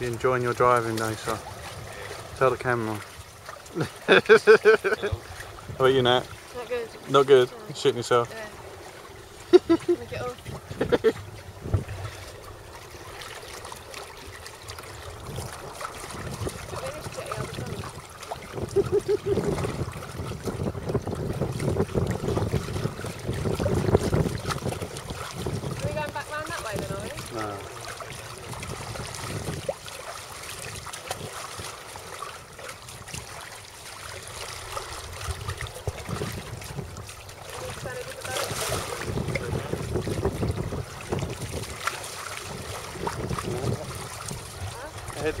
You enjoying your driving though, sir? Tell the camera. How about you, Nat? Not good. Not good. You're shitting yourself. Yeah. Look it off. Red.